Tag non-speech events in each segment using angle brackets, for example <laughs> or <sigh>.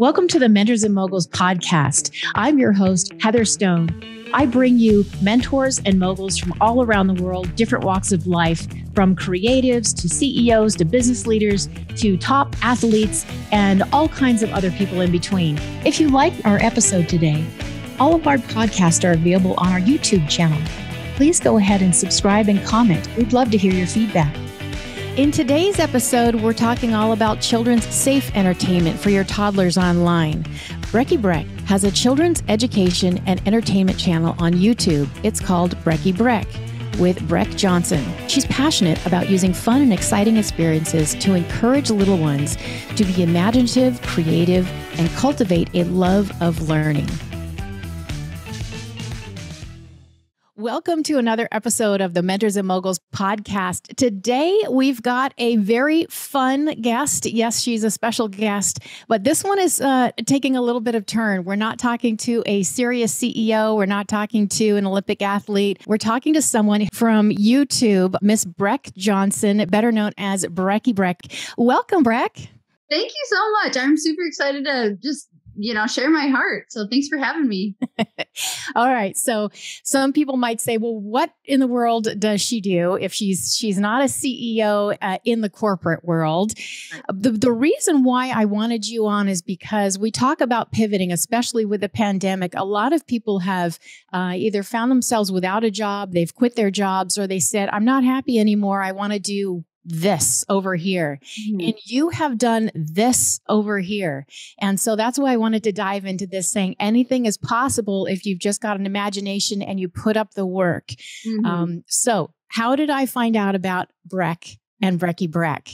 Welcome to the Mentors and Moguls podcast. I'm your host, Heather Stone. I bring you mentors and moguls from all around the world, different walks of life, from creatives to CEOs to business leaders to top athletes and all kinds of other people in between. If you like our episode today, all of our podcasts are available on our YouTube channel. Please go ahead and subscribe and comment. We'd love to hear your feedback. In today's episode, we're talking all about children's safe entertainment for your toddlers online. Brecky Breck has a children's education and entertainment channel on YouTube. It's called Brecky Breck with Breck Johnson. She's passionate about using fun and exciting experiences to encourage little ones to be imaginative, creative, and cultivate a love of learning. Welcome to another episode of the Mentors and Moguls podcast. Today, we've got a very fun guest. Yes, she's a special guest, but this one is uh, taking a little bit of turn. We're not talking to a serious CEO. We're not talking to an Olympic athlete. We're talking to someone from YouTube, Miss Breck Johnson, better known as Brecky Breck. Welcome, Breck. Thank you so much. I'm super excited to just you know, share my heart. So thanks for having me. <laughs> All right. So some people might say, well, what in the world does she do if she's she's not a CEO uh, in the corporate world? The the reason why I wanted you on is because we talk about pivoting, especially with the pandemic. A lot of people have uh, either found themselves without a job, they've quit their jobs, or they said, "I'm not happy anymore. I want to do this over here mm-hmm. and you have done this over here and so that's why i wanted to dive into this saying anything is possible if you've just got an imagination and you put up the work mm-hmm. um, so how did i find out about breck and Brecky Breck.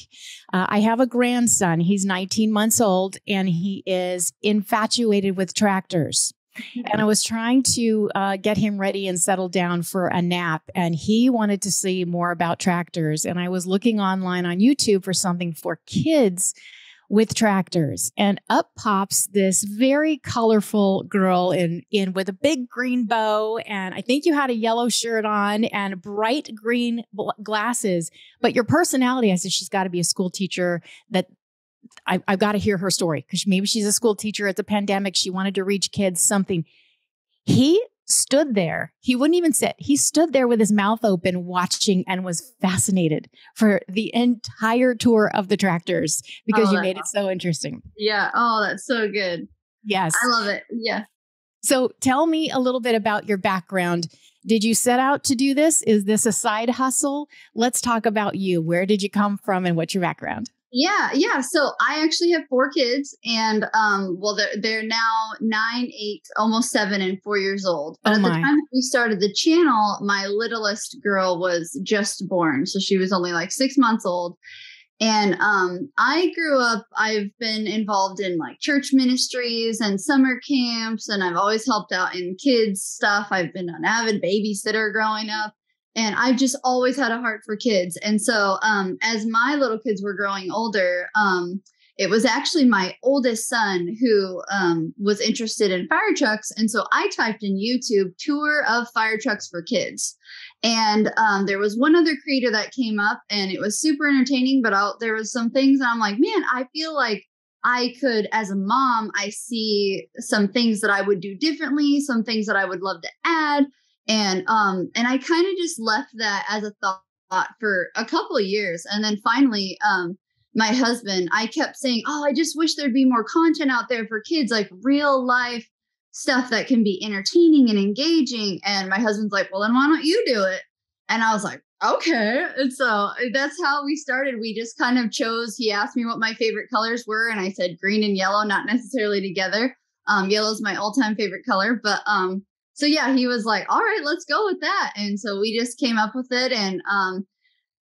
Uh, I have a grandson. He's 19 months old and he is infatuated with tractors and I was trying to uh, get him ready and settle down for a nap. And he wanted to see more about tractors. And I was looking online on YouTube for something for kids with tractors. And up pops this very colorful girl in, in with a big green bow. And I think you had a yellow shirt on and bright green glasses. But your personality, I said, she's got to be a school teacher that I, have got to hear her story because maybe she's a school teacher. It's a pandemic. She wanted to reach kids, something. He stood there. He wouldn't even sit. He stood there with his mouth open, watching and was fascinated for the entire tour of the tractors because oh, you made it so interesting. Yeah. Oh, that's so good. Yes. I love it. Yeah. So tell me a little bit about your background. Did you set out to do this? Is this a side hustle? Let's talk about you. Where did you come from and what's your background? Yeah, yeah. So I actually have four kids, and um, well, they're they're now nine, eight, almost seven, and four years old. But oh at the time we started the channel, my littlest girl was just born, so she was only like six months old. And um, I grew up. I've been involved in like church ministries and summer camps, and I've always helped out in kids stuff. I've been an avid babysitter growing up and I've just always had a heart for kids. And so, um, as my little kids were growing older, um, it was actually my oldest son who um, was interested in fire trucks. And so I typed in YouTube tour of fire trucks for kids. And um, there was one other creator that came up and it was super entertaining, but I'll, there was some things I'm like, man, I feel like I could, as a mom, I see some things that I would do differently, some things that I would love to add and um and i kind of just left that as a thought for a couple of years. And then finally um my husband i kept saying oh i just wish there'd be more content out there for kids like real life stuff that can be entertaining and engaging. And my husband's like well then why don't you do it? And i was like okay. And so that's how we started. We just kind of chose he asked me what my favorite colors were and i said green and yellow not necessarily together. Um yellow is my all-time favorite color but um so yeah, he was like, all right, let's go with that. And so we just came up with it. And um,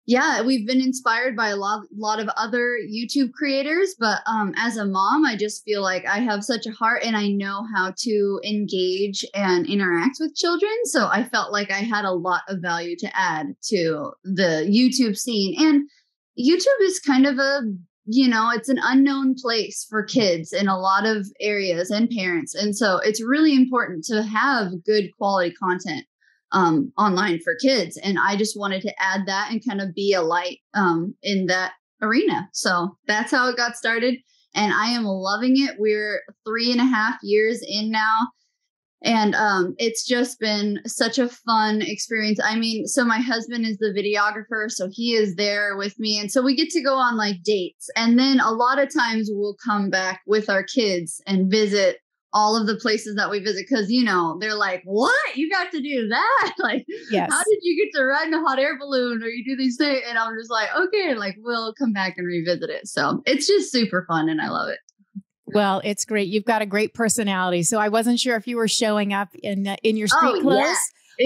yeah, we've been inspired by a lot, lot of other YouTube creators. But um, as a mom, I just feel like I have such a heart and I know how to engage and interact with children. So I felt like I had a lot of value to add to the YouTube scene. And YouTube is kind of a you know, it's an unknown place for kids in a lot of areas and parents. And so it's really important to have good quality content um, online for kids. And I just wanted to add that and kind of be a light um, in that arena. So that's how it got started. and I am loving it. We're three and a half years in now. And um, it's just been such a fun experience. I mean, so my husband is the videographer, so he is there with me. And so we get to go on like dates. And then a lot of times we'll come back with our kids and visit all of the places that we visit because you know they're like what you got to do that <laughs> like yes. how did you get to ride in a hot air balloon or you do these things and i'm just like okay like we'll come back and revisit it so it's just super fun and i love it well, it's great. You've got a great personality. So I wasn't sure if you were showing up in uh, in your street oh, clothes. Yeah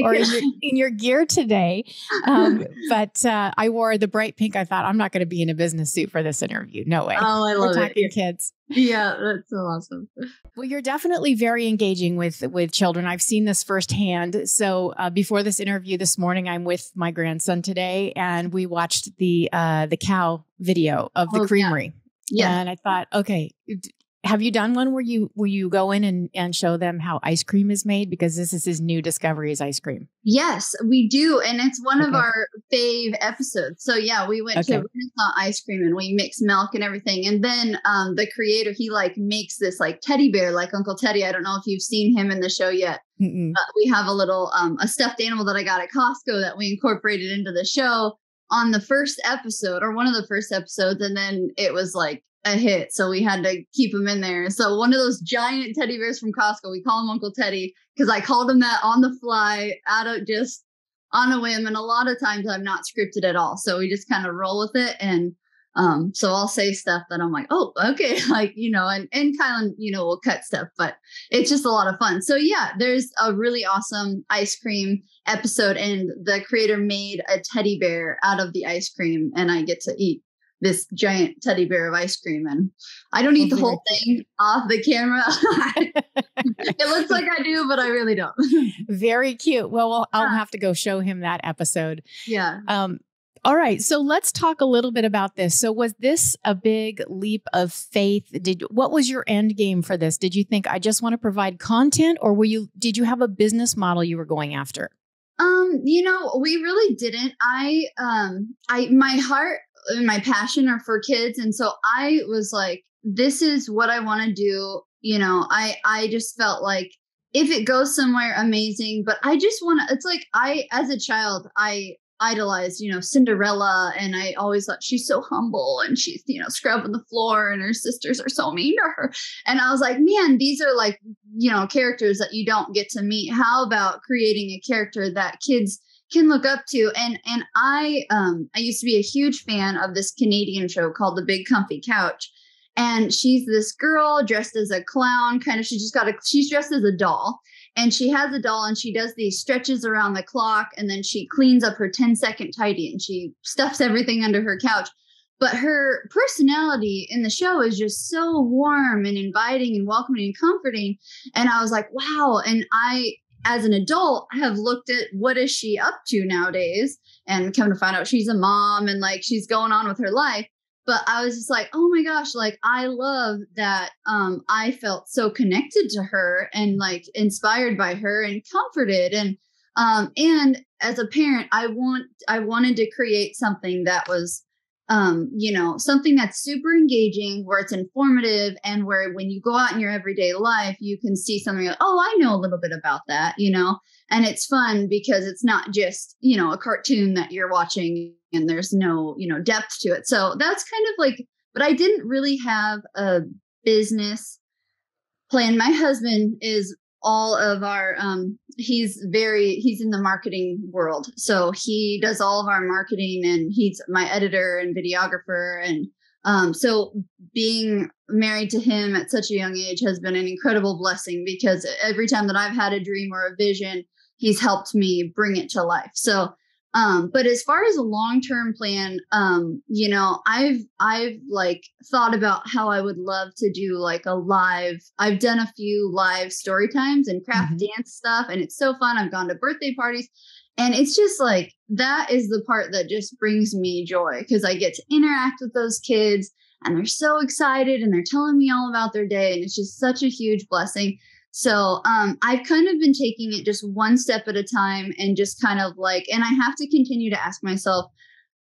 or in your, <laughs> in your, gear today. Um, <laughs> but uh, I wore the bright pink. I thought I'm not going to be in a business suit for this interview. No way. Oh, I love We're talking it. kids. <laughs> Yeah, that's so awesome. Well, you're definitely very engaging with with children. I've seen this firsthand. So uh, before this interview this morning, I'm with my grandson today, and we watched the uh, the cow video of the oh, creamery. Yeah. yeah. And I thought, okay, have you done one where you where you go in and, and show them how ice cream is made? Because this is his new discovery is ice cream. Yes, we do. And it's one okay. of our fave episodes. So yeah, we went okay. to Renaissance ice cream and we mix milk and everything. And then um, the creator, he like makes this like teddy bear, like Uncle Teddy. I don't know if you've seen him in the show yet. Mm-mm. But we have a little um, a stuffed animal that I got at Costco that we incorporated into the show on the first episode or one of the first episodes. And then it was like a hit, so we had to keep him in there. So one of those giant teddy bears from Costco, we call him Uncle Teddy because I called him that on the fly, out of just on a whim. And a lot of times I'm not scripted at all, so we just kind of roll with it. And um, so I'll say stuff that I'm like, oh, okay, <laughs> like you know, and and Kylan, you know, will cut stuff, but it's just a lot of fun. So yeah, there's a really awesome ice cream episode, and the creator made a teddy bear out of the ice cream, and I get to eat this giant teddy bear of ice cream and I don't eat the whole thing off the camera. <laughs> it looks like I do, but I really don't. Very cute. Well, well I'll have to go show him that episode. Yeah. Um all right, so let's talk a little bit about this. So was this a big leap of faith? Did what was your end game for this? Did you think I just want to provide content or were you did you have a business model you were going after? Um, you know, we really didn't. I um I my heart and my passion are for kids and so I was like this is what I want to do. You know, I I just felt like if it goes somewhere amazing, but I just want to it's like I as a child I idolized, you know, Cinderella. And I always thought she's so humble and she's, you know, scrubbing the floor and her sisters are so mean to her. And I was like, man, these are like, you know, characters that you don't get to meet. How about creating a character that kids can look up to? And and I um I used to be a huge fan of this Canadian show called The Big Comfy Couch. And she's this girl dressed as a clown, kind of she just got a she's dressed as a doll and she has a doll and she does these stretches around the clock and then she cleans up her 10 second tidy and she stuffs everything under her couch but her personality in the show is just so warm and inviting and welcoming and comforting and i was like wow and i as an adult have looked at what is she up to nowadays? And come to find out she's a mom and like she's going on with her life. But I was just like, oh my gosh, like I love that um I felt so connected to her and like inspired by her and comforted. And um and as a parent I want I wanted to create something that was um you know something that's super engaging where it's informative and where when you go out in your everyday life you can see something like oh I know a little bit about that you know? And it's fun because it's not just you know a cartoon that you're watching and there's no you know depth to it. So that's kind of like but i didn't really have a business plan. My husband is all of our um he's very he's in the marketing world so he does all of our marketing and he's my editor and videographer and um so being married to him at such a young age has been an incredible blessing because every time that i've had a dream or a vision he's helped me bring it to life. So, um, but as far as a long-term plan, um, you know, I've I've like thought about how I would love to do like a live. I've done a few live story times and craft mm-hmm. dance stuff, and it's so fun. I've gone to birthday parties, and it's just like that is the part that just brings me joy because I get to interact with those kids and they're so excited and they're telling me all about their day and it's just such a huge blessing so um, I've kind of been taking it just one step at a time and just kind of like, and I have to continue to ask myself,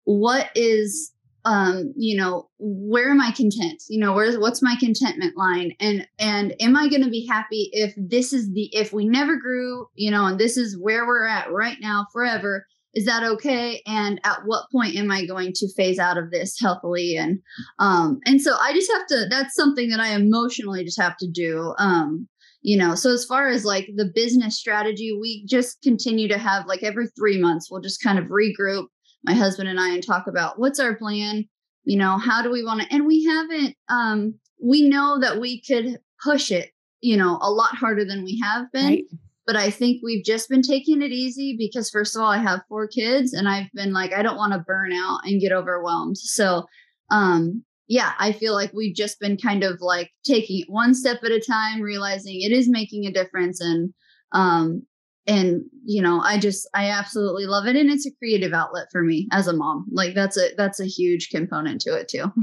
what is um you know where am i content? You know where's what's my contentment line? And and am i going to be happy if this is the if we never grew you know and this is where we're at right now forever is that okay? And at what point am i going to phase out of this healthily? And um and so i just have to that's something that i emotionally just have to do um you know so as far as like the business strategy we just continue to have like every 3 months we'll just kind of regroup my husband and I and talk about what's our plan, you know, how do we want to and we haven't um we know that we could push it, you know, a lot harder than we have been. Right. But I think we've just been taking it easy because first of all, I have four kids and I've been like, I don't want to burn out and get overwhelmed. So um yeah, I feel like we've just been kind of like taking it one step at a time, realizing it is making a difference and um and you know i just i absolutely love it and it's a creative outlet for me as a mom like that's a that's a huge component to it too. <laughs>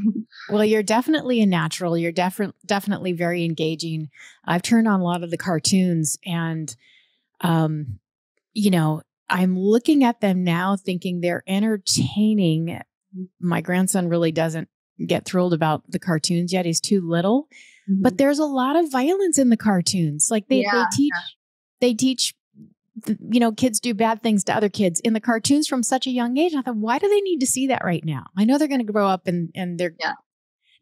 Well you're definitely a natural you're definitely definitely very engaging. I've turned on a lot of the cartoons and um you know i'm looking at them now thinking they're entertaining. My grandson really doesn't get thrilled about the cartoons yet he's too little mm-hmm. but there's a lot of violence in the cartoons like they, yeah, they teach yeah. they teach you know, kids do bad things to other kids in the cartoons from such a young age. I thought, why do they need to see that right now? I know they're going to grow up and and they're yeah.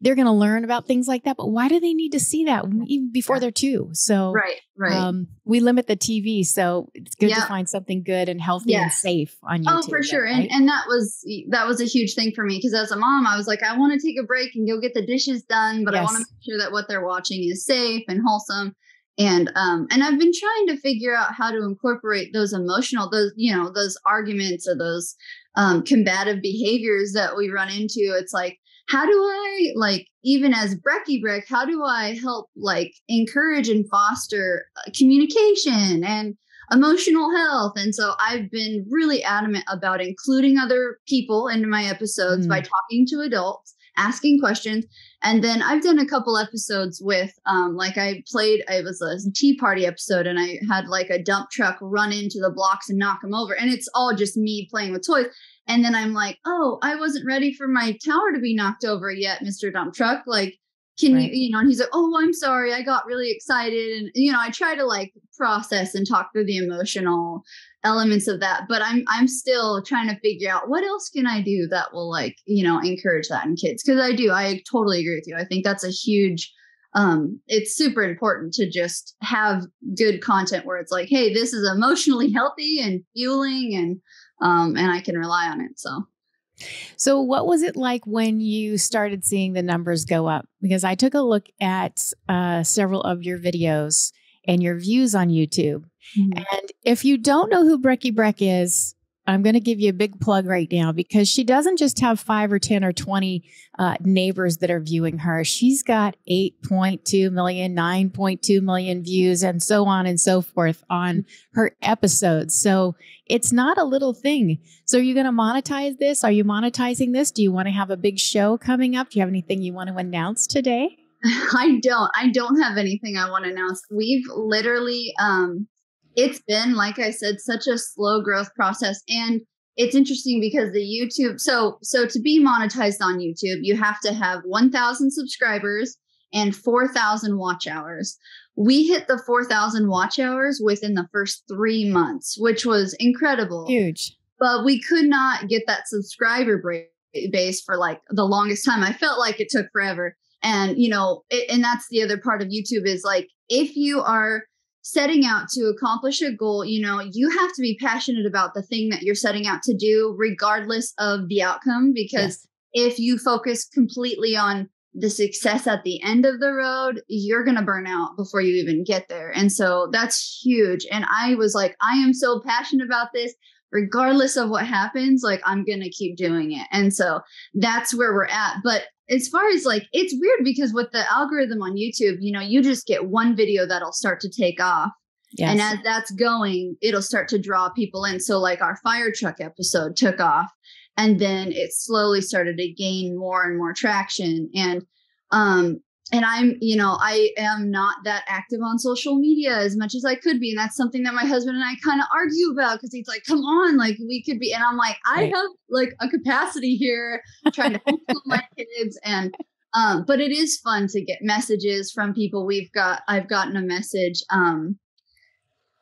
They're going to learn about things like that, but why do they need to see that even before yeah. they're two? So right, right. Um, we limit the TV, so it's good yeah. to find something good and healthy yes. and safe on YouTube. Oh, for sure, right? and and that was that was a huge thing for me because as a mom, I was like, I want to take a break and go get the dishes done, but yes. I want to make sure that what they're watching is safe and wholesome and um and i've been trying to figure out how to incorporate those emotional those you know those arguments or those um combative behaviors that we run into it's like how do i like even as brecky breck how do i help like encourage and foster uh, communication and emotional health and so i've been really adamant about including other people into my episodes mm. by talking to adults asking questions. And then I've done a couple episodes with, um, like I played, it was a tea party episode, and I had like a dump truck run into the blocks and knock them over. And it's all just me playing with toys. And then I'm like, oh, I wasn't ready for my tower to be knocked over yet, Mr. Dump Truck. Like, can right. you, you know, and he's like, oh, I'm sorry. I got really excited. And, you know, I try to like process and talk through the emotional elements of that but i'm i'm still trying to figure out what else can i do that will like you know encourage that in kids because i do i totally agree with you i think that's a huge um it's super important to just have good content where it's like hey this is emotionally <laughs> healthy and fueling and um and i can rely on it so so, what was it like when you started seeing the numbers go up? Because I took a look at uh, several of your videos and your views on YouTube. Mm-hmm. And if you don't know who Brecky Breck is, I'm going to give you a big plug right now because she doesn't just have five or 10 or 20 uh, neighbors that are viewing her. She's got 8.2 million, 9.2 million views, and so on and so forth on her episodes. So it's not a little thing. So are you going to monetize this? Are you monetizing this? Do you want to have a big show coming up? Do you have anything you want to announce today? <laughs> I don't. I don't have anything I want to announce. We've literally um it's been like I said such a slow growth process and it's interesting because the YouTube so so to be monetized on YouTube, you have to have 1000 subscribers and 4000 watch hours. We hit the 4000 watch hours within the first 3 months, which was incredible. Huge. But we could not get that subscriber base for like the longest time. I felt like it took forever and you know it, and that's the other part of youtube is like if you are setting out to accomplish a goal you know you have to be passionate about the thing that you're setting out to do regardless of the outcome because yes. if you focus completely on the success at the end of the road you're going to burn out before you even get there. And so that's huge. And i was like i am so passionate about this. Regardless of what happens like i'm going to keep doing it. And so that's where we're at. But as far as like it's weird because with the algorithm on YouTube, you know, you just get one video that'll start to take off. Yes. And as that's going, it'll start to draw people in. So like our fire truck episode took off and then it slowly started to gain more and more traction and um and I'm, you know, I am not that active on social media as much as I could be. And that's something that my husband and I kind of argue about because he's like, come on, like we could be. And I'm like, I right. have like a capacity here trying to homeschool <laughs> my kids. And, um, but it is fun to get messages from people. We've got, I've gotten a message, um,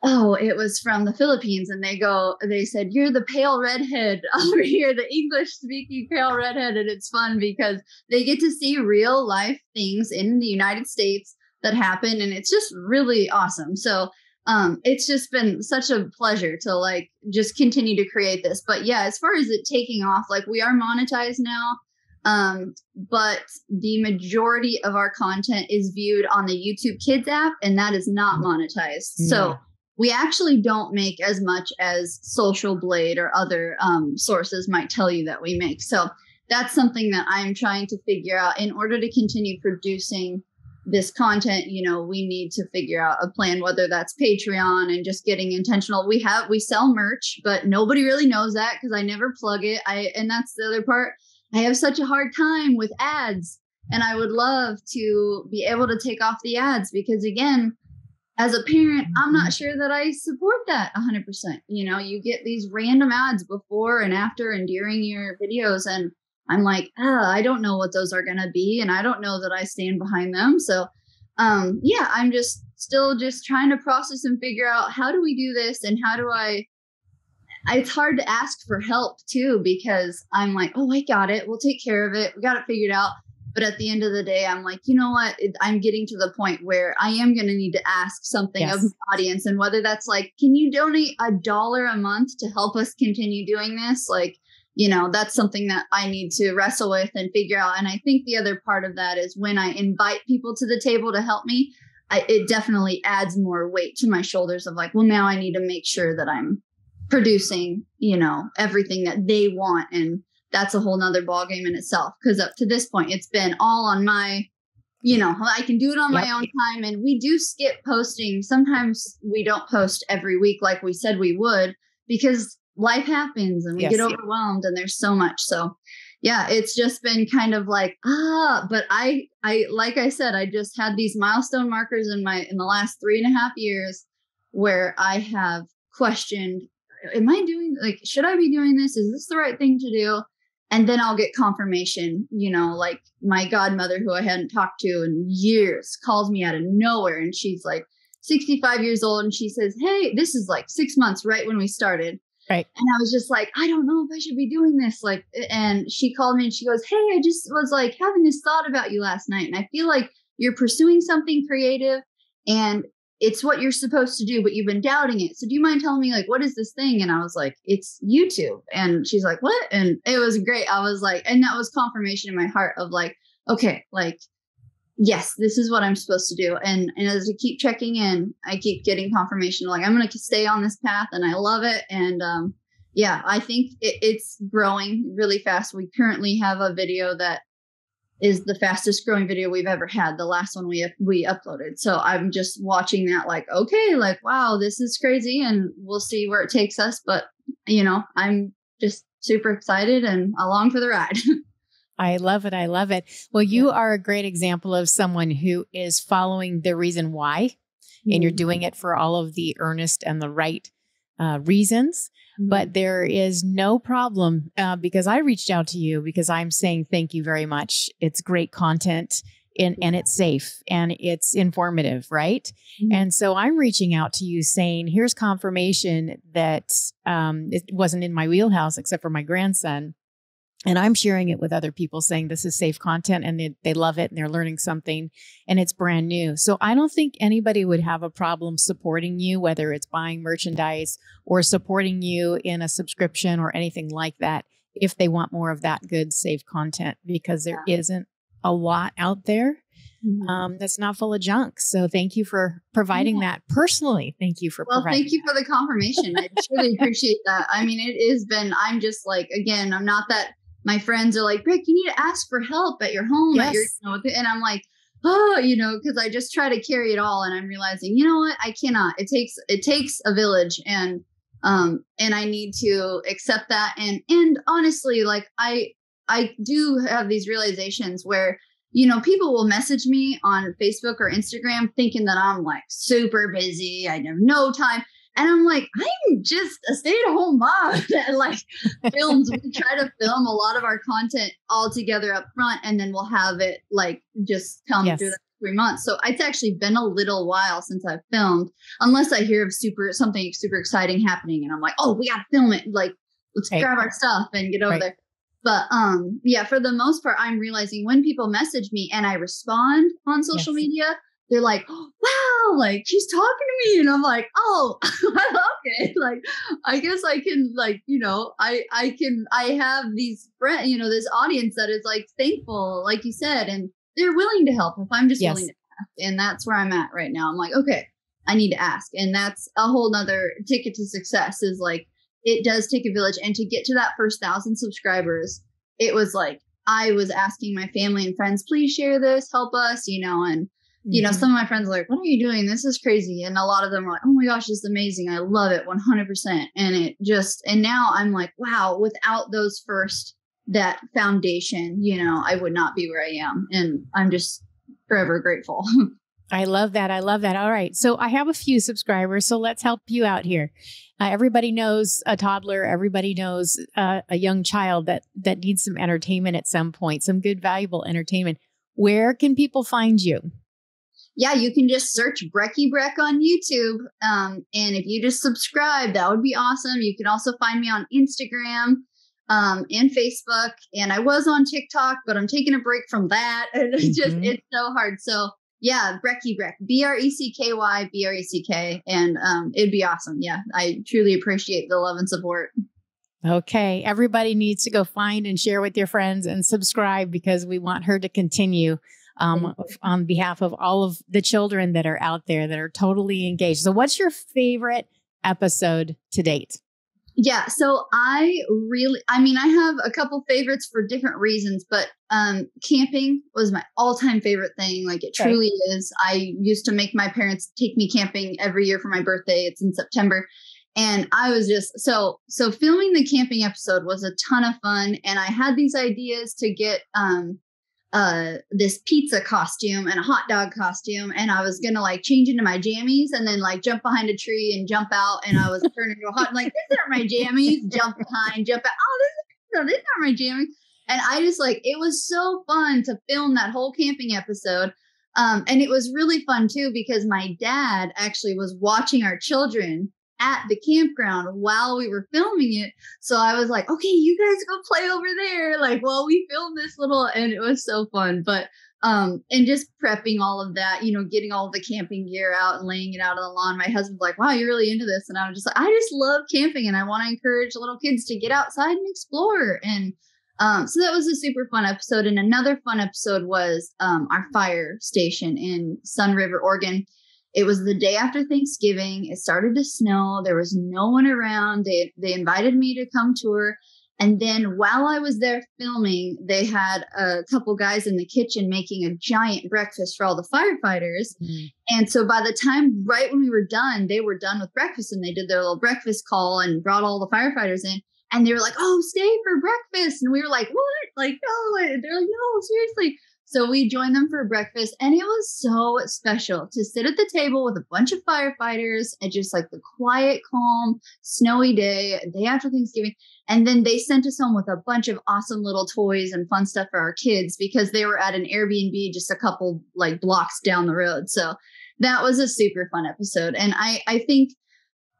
oh, it was from the Philippines. And they go, they said, you're the pale redhead <laughs> over here, the English speaking pale redhead. And it's fun because they get to see real life things in the United States that happen. And it's just really awesome. So, um, it's just been such a pleasure to like just continue to create this. But yeah, as far as it taking off, like we are monetized now. Um, but the majority of our content is viewed on the YouTube Kids app, and that is not monetized. So we actually don't make as much as Social Blade or other um, sources might tell you that we make. So that's something that I'm trying to figure out. In order to continue producing this content, you know, we need to figure out a plan, whether that's Patreon and just getting intentional. We have we sell merch, but nobody really knows that because I never plug it. I and that's the other part. I have such a hard time with ads. And I would love to be able to take off the ads because again, as a parent, I'm not mm-hmm. sure that I support that 100%. You know, you get these random ads before and after and during your videos, and I'm like, oh, I don't know what those are going to be, and I don't know that I stand behind them. So, um, yeah, I'm just still just trying to process and figure out how do we do this and how do I. It's hard to ask for help too because I'm like, oh, I got it. We'll take care of it. We got it figured out. But at the end of the day, I'm like, you know what? I'm getting to the point where I am going to need to ask something yes. of the audience. And whether that's like, can you donate a dollar a month to help us continue doing this? Like, you know, that's something that I need to wrestle with and figure out. And I think the other part of that is when I invite people to the table to help me, I, it definitely adds more weight to my shoulders of like, well, now I need to make sure that I'm producing, you know, everything that they want and that's a whole nother ballgame in itself. Because up to this point, it's been all on my, you know, I can do it on yep. my own time. And we do skip posting. Sometimes we don't post every week like we said we would because life happens and we yes, get overwhelmed and there's so much. So yeah, it's just been kind of like, ah, but I, I, like I said, I just had these milestone markers in my, in the last three and a half years where I have questioned, am I doing, like, should I be doing this? Is this the right thing to do? And then I'll get confirmation, you know, like my godmother who I hadn't talked to in years calls me out of nowhere and she's like 65 years old and she says, Hey, this is like six months right when we started. Right. And I was just like, I don't know if I should be doing this. Like, and she called me and she goes, Hey, I just was like having this thought about you last night. And I feel like you're pursuing something creative and it's what you're supposed to do, but you've been doubting it. So do you mind telling me like what is this thing? And I was like, it's YouTube. And she's like, what? And it was great. I was like, and that was confirmation in my heart of like, okay, like, yes, this is what I'm supposed to do. And and as I keep checking in, I keep getting confirmation like I'm gonna stay on this path and I love it. And um yeah, I think it, it's growing really fast. We currently have a video that is the fastest growing video we've ever had. The last one we we uploaded. So I'm just watching that like, okay, like wow, this is crazy and we'll see where it takes us, but you know, I'm just super excited and along for the ride. <laughs> I love it. I love it. Well, you yeah. are a great example of someone who is following the reason why, mm-hmm. and you're mm-hmm. doing it for all of the earnest and the right uh, reasons but mm-hmm. there is no problem uh, because I reached out to you because I'm saying thank you very much. It's great content and, and it's safe and it's informative, right? Mm-hmm. And so I'm reaching out to you saying, here's confirmation that um, it wasn't in my wheelhouse except for my grandson and I'm sharing it with other people saying this is safe content and they, they love it and they're learning something and it's brand new. So I don't think anybody would have a problem supporting you, whether it's buying merchandise or supporting you in a subscription or anything like that, if they want more of that good, safe content, because there yeah. not a lot out there mm-hmm. um, that's not full of junk. So thank you for providing yeah. that personally. Thank you for well, thank you that. for the confirmation. I truly appreciate that. I mean, it has been. I'm just like again, I'm not that my friends are like, Breck, you need to ask for help at your home. Yes. At your, you know, and I'm like, oh, you know, because I just try to carry it all, and I'm realizing, you know what, I cannot. It takes it takes a village, and um, and I need to accept that. And and honestly, like I I do have these realizations where you know, people will message me on Facebook or Instagram thinking that I'm like super busy. I have no time. And I'm like, I'm just a stay at home mom <laughs> that like films. we try to film a lot of our content all together up front and then we'll have it like just come yes. through the three months. So it's actually been a little while since I've filmed, unless I hear of super something super exciting happening and I'm like, oh, we gotta film it. Like, let's right. grab our stuff and get over right. there. But um, yeah, for the most part, I'm realizing when people message me and I respond on social yes. media, they're like, wow, like she's talking to me. And I'm like, oh, <laughs> okay. <laughs> Like, I guess I can like, you know, I, I can, I have these friends, you know, this audience that is like thankful, like you said, and they're willing to help if I'm just yes. willing to ask. And that's where I'm at right now. I'm like, okay, I need to ask. And that's a whole nother ticket to success is like, it does take a village. And to get to that first thousand subscribers, it was like, I was asking my family and friends, please share this, help us, you know, and you know, mm-hmm. some of my friends are like, what are you doing? This is crazy. And a lot of them are like, oh my gosh, this is amazing. I love it 100%. And it just, and now I'm like, wow, without those first, that foundation, you know, I would not be where I am. And I'm just forever grateful. <laughs> I love that. I love that. All right. So I have a few subscribers. So let's help you out here. Uh, everybody knows a toddler. Everybody knows uh, a young child that that needs some entertainment at some point, some good, valuable entertainment. Where can people find you? Yeah, you can just search Brecky Breck on YouTube. Um, and if you just subscribe, that would be awesome. You can also find me on Instagram um, and Facebook. And I was on TikTok, but I'm taking a break from that. <laughs> And it's just, mm-hmm. it's so hard. So yeah, Brecky Breck, B R E C K Y, B R E C K. And um, it'd be awesome. Yeah, I truly appreciate the love and support. Okay. Everybody needs to go find and share with your friends and subscribe because we want her to continue um, on behalf of all of the children that are out there that are totally engaged. So, what's your favorite episode to date? Yeah, so I really, I mean, I have a couple favorites for different reasons, but um, camping was my all time favorite thing. Like it truly is. I used to make my parents take me camping every year for my birthday. It's in September. And I was just so, so filming the camping episode was a ton of fun. And I had these ideas to get um, uh this pizza costume and a hot dog costume and I was gonna like change into my jammies and then like jump behind a tree and jump out and I was turning into a hot like these aren't my jammies jump behind jump out oh this, this aren't my jammies and I just like it was so fun to film that whole camping episode um and it was really fun too because my dad actually was watching our children at the campground while we were filming it. So I was like, okay, you guys go play over there, like while we film this little, and it was so fun. But um, and just prepping all of that, you know, getting all the camping gear out and laying it out on the lawn. My husband's like, wow, you're really into this. And I was just like, I just love camping and I want to encourage little kids to get outside and explore. And um, so that was a super fun episode. And another fun episode was um, our fire station in Sunriver, Oregon. It was the day after Thanksgiving. It started to snow. There was no one around. They they invited me to come tour. And then while I was there filming, they had a couple guys in the kitchen making a giant breakfast for all the firefighters. Mm-hmm. And so by the time, right when we were done, they were done with breakfast and they did their little breakfast call and brought all the firefighters in. And they were like, oh, stay for breakfast. And we were like, what? Like, no. They're like, no, seriously. So we joined them for breakfast, and it was so special to sit at the table with a bunch of firefighters and just like the quiet, calm, snowy day, day after Thanksgiving. And then they sent us home with a bunch of awesome little toys and fun stuff for our kids because they were at an Airbnb just a couple like blocks down the road. So that was a super fun episode. And I, I think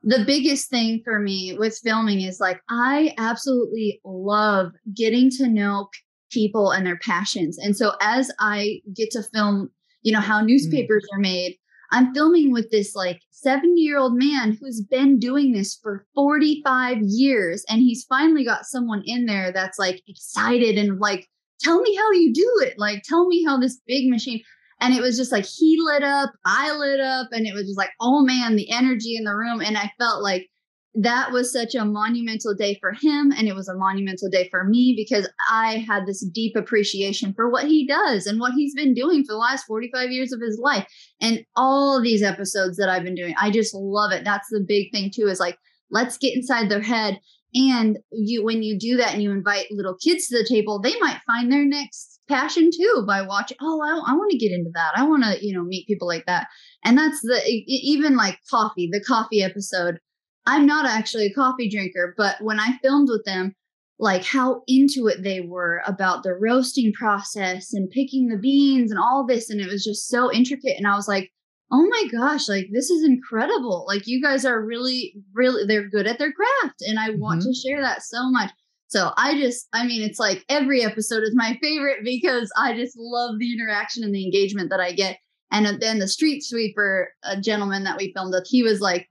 the biggest thing for me with filming is like I absolutely love getting to know people and their passions. And so as I get to film, you know, how newspapers mm. are made, I'm filming with this like 70 year old man who's been doing this for 45 years. And he's finally got someone in there that's like excited and like, tell me how you do it. Like, tell me how this big machine. And it was just like he lit up, I lit up, and it was just like, oh man, the energy in the room. And I felt like that was such a monumental day for him and it was a monumental day for me because i had this deep appreciation for what he does and what he's been doing for the last 45 years of his life and all these episodes that i've been doing i just love it that's the big thing too is like let's get inside their head And you, when you do that and you invite little kids to the table, they might find their next passion too by watching. Oh, I, I want to get into that. I want to, you know, meet people like that. And that's the even like coffee, the coffee episode. I'm not actually a coffee drinker, but when I filmed with them, like how into it they were about the roasting process and picking the beans and all this, and it was just so intricate. And I was like, oh my gosh, like this is incredible. Like you guys are really, really, they're good at their craft. And I mm-hmm. want to share that so much. So I just, I mean, it's like every episode is my favorite because I just love the interaction and the engagement that I get. And then the street sweeper, a gentleman that we filmed with, he was like,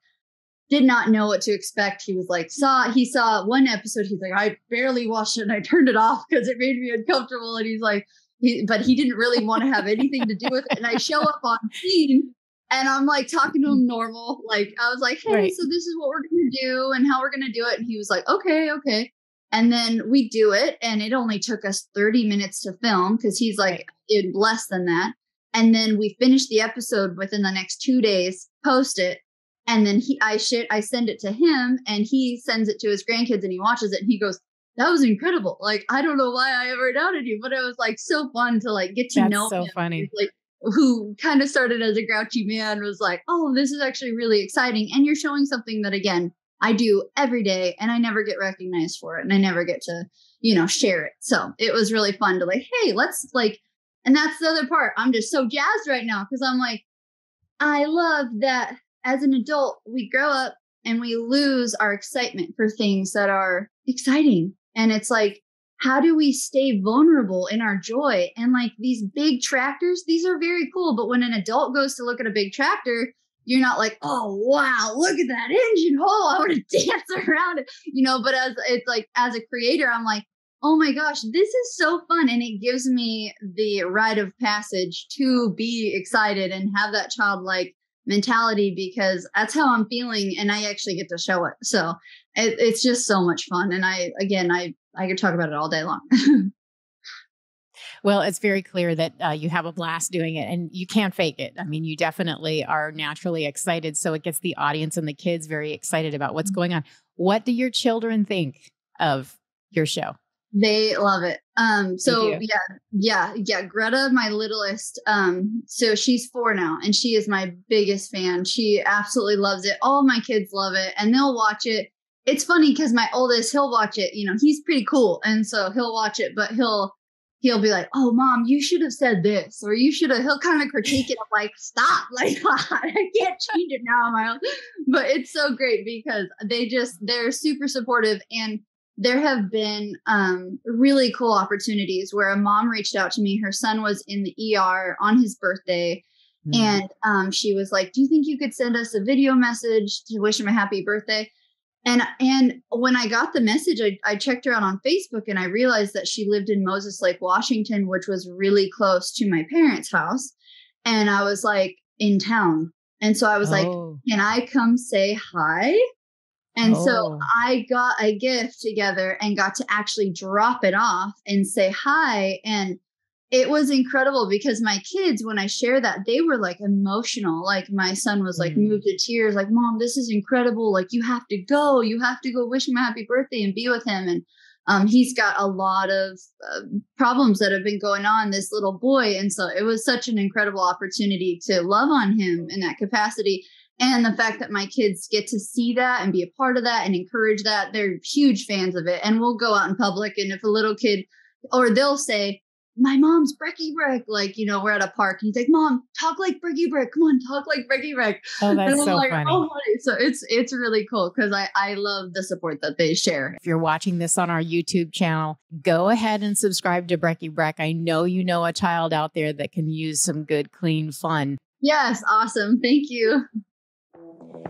did not know what to expect. He was like, saw, he saw one episode. He's like, I barely watched it and I turned it off because it made me uncomfortable. And he's like, he, but he didn't really want to have anything to do with it. And I show up on scene and I'm like talking to him normal. Like I was like, hey, right. so this is what we're gonna do and how we're gonna do it. And he was like, okay, okay. And then we do it, and it only took us 30 minutes to film because he's like right. in less than that. And then we finish the episode within the next two days, post it, and then he I shit I send it to him and he sends it to his grandkids and he watches it and he goes, That was incredible. Like I don't know why I ever doubted you, but it was like so fun to like get to That's know so him. funny. Like who kind of started as a grouchy man was like, oh, this is actually really exciting. And you're showing something that, again, I do every day and I never get recognized for it and I never get to, you know, share it. So it was really fun to like, hey, let's like, and that's the other part. I'm just so jazzed right now because I'm like, I love that as an adult, we grow up and we lose our excitement for things that are exciting. And it's like, how do we stay vulnerable in our joy? And like these big tractors, these are very cool. But when an adult goes to look at a big tractor, you're not like, oh wow, look at that engine hole. I want to <laughs> dance around it, you know. But as it's like as a creator, I'm like, oh my gosh, this is so fun. And it gives me the rite of passage to be excited and have that childlike mentality because that's how I'm feeling and I actually get to show it. So it, it's just so much fun. And I, again, I I could talk about it all day long. <laughs> well, it's very clear that uh, you have a blast doing it and you can't fake it. I mean, you definitely are naturally excited. So it gets the audience and the kids very excited about what's going on. What do your children think of your show? They love it. Um, so yeah, yeah, yeah. Greta, my littlest, um, so she's four now and she is my biggest fan. She absolutely loves it. All my kids love it and they'll watch it it's funny because my oldest he'll watch it you know he's pretty cool and so he'll watch it but he'll he'll be like oh mom you should have said this or you should have he'll kind of critique it i'm like stop <laughs> like <laughs> i can't change it now on my own but it's so great because they just they're super supportive and there have been um, really cool opportunities where a mom reached out to me her son was in the er on his birthday mm. and um, she was like do you think you could send us a video message to wish him a happy birthday and and when I got the message, I, I checked her out on Facebook and I realized that she lived in Moses Lake, Washington, which was really close to my parents' house. And I was like in town. And so I was oh. like, can I come say hi? And oh. so I got a gift together and got to actually drop it off and say hi. And it was incredible because my kids, when I shared that, they were like emotional. Like my son was like mm. moved to tears, like, Mom, this is incredible. Like, you have to go. You have to go wish him a happy birthday and be with him. And um, he's got a lot of uh, problems that have been going on, this little boy. And so it was such an incredible opportunity to love on him in that capacity. And the fact that my kids get to see that and be a part of that and encourage that, they're huge fans of it. And we'll go out in public. And if a little kid, or they'll say, my mom's Brecky Breck. Like, you know, we're at a park and he's like, Mom, talk like Brecky Breck. Come on, talk like Brecky Breck. Oh, that's so like, funny. Oh, so it's it's really cool because I, I love the support that they share. If you're watching this on our YouTube channel, go ahead and subscribe to Brecky Breck. I know you know a child out there that can use some good, clean fun. Yes, awesome. Thank you.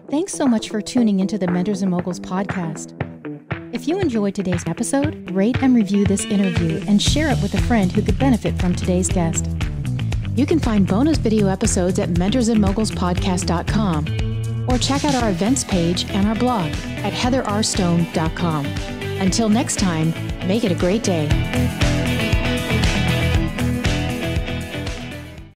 Thanks so much for tuning into the Mentors and Moguls podcast. If you enjoyed today's episode, rate and review this interview and share it with a friend who could benefit from today's guest. You can find bonus video episodes at mentorsandmogulspodcast.com or check out our events page and our blog at heatherrstone.com. Until next time, make it a great day.